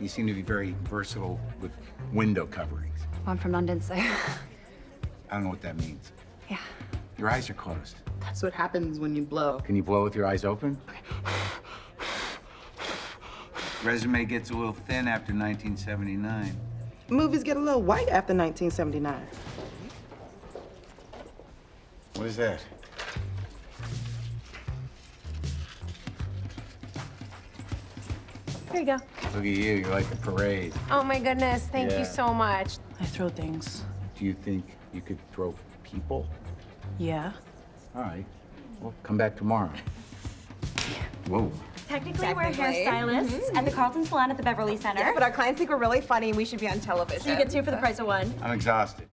You seem to be very versatile with window coverings. I'm from London, so I don't know what that means. yeah. Your eyes are closed. That's what happens when you blow. Can you blow with your eyes open? Resume gets a little thin after 1979. Movies get a little white after 1979. What is that? Here you go. Look at you, you're like a parade. Oh my goodness, thank Yeah. you so much. I throw things. Do you think you could throw people? Yeah. All right. Well, come back tomorrow. Whoa. Technically, we're hairstylists mm-hmm. at the Carlton Salon at the Beverly Center. Yeah, but our clients think we're really funny and we should be on television. so you get two for the price of one. I'm exhausted.